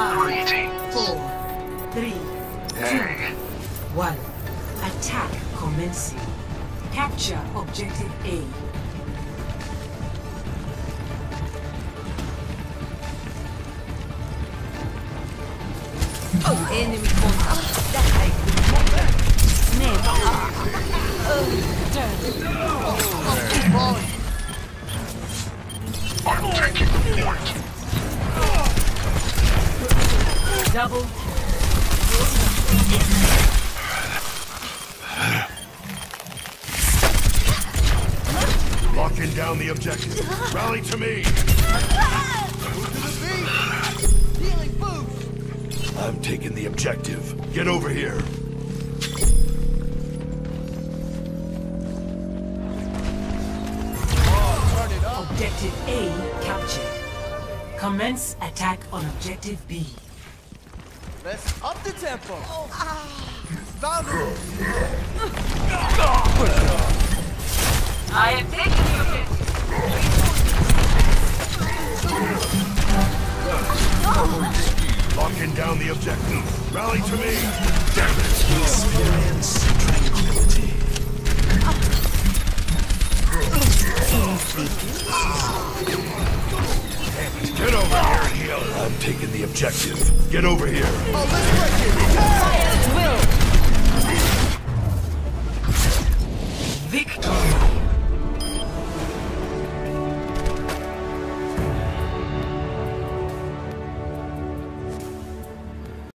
Five, four, three, two, one. Attack commencing. Capture objective A. Enemy contact. Double. Locking down the objective. Rally to me. I'm taking the objective. Get over here. Turn it up! Objective A captured. Commence attack on objective B. Let's up the tempo! Boundary! I am taking you. Locking down the objective. Rally to me. Damn it. Experience tranquility. Get taking the objective. Get over here. Oh!